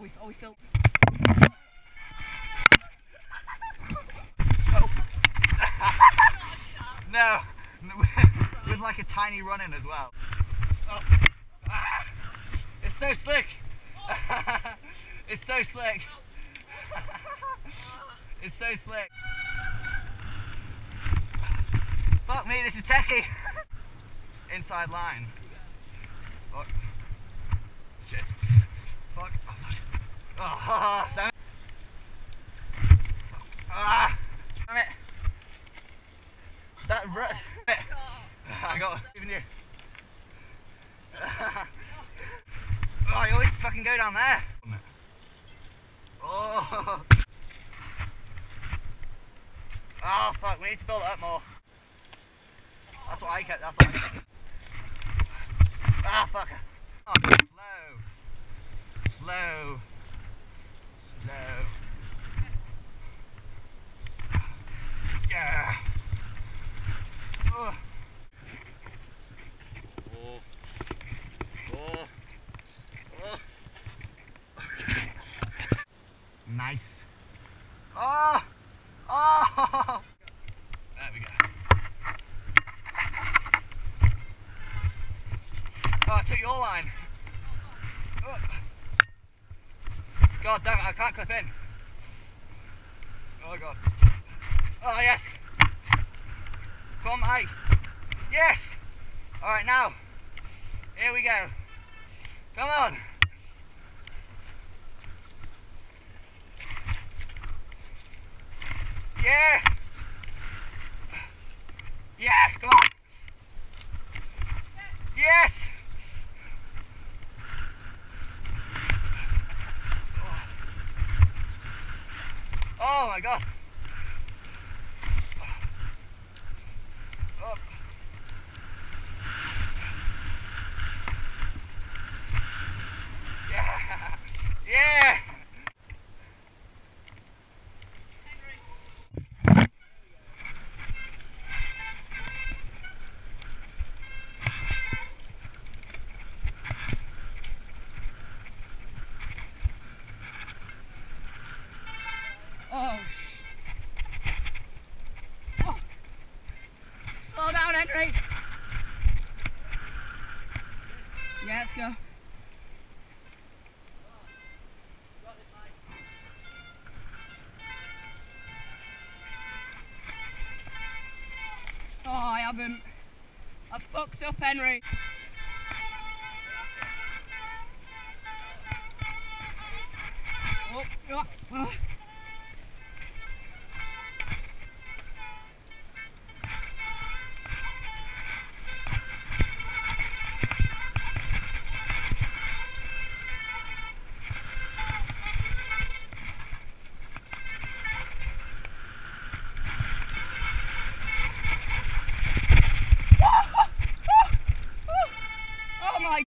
oh, we feel. No, with like a tiny run in as well. Oh. Ah. It's so slick. it's so slick. it's so slick. Fuck me, this is techie. Inside line. Oh. Shit. Fuck. Oh. Oh, damn it. Ah, damn it. That rut. I got even you. oh, you always fucking go down there. Oh. Oh fuck, we need to build it up more. That's what I kept, that's what I kept. Ah fuck. Oh, slow. Slow. Yeah. Oh. Oh. Oh. Nice. Oh. Oh. There we go. Oh, took your line. Oh. God damn it, I can't clip in. Oh god. Oh yes. Come on, Ike. Yes. All right, now. Here we go. Come on. Yeah. Yeah, come on. Yes. Oh my god. Up. Yeah. Yeah. Oh, sh. Oh. Down, Henry. Yeah, let's go. Oh, I haven't. I fucked up, Henry. Oh, oh, oh.